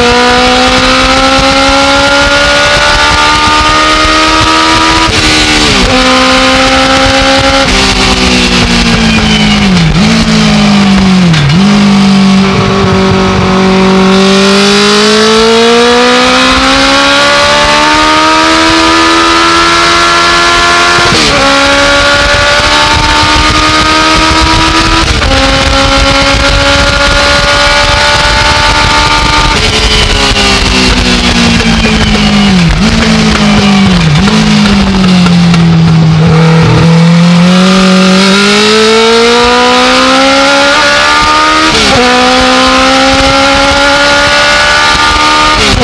Whoa!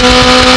you.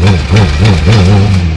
Boom.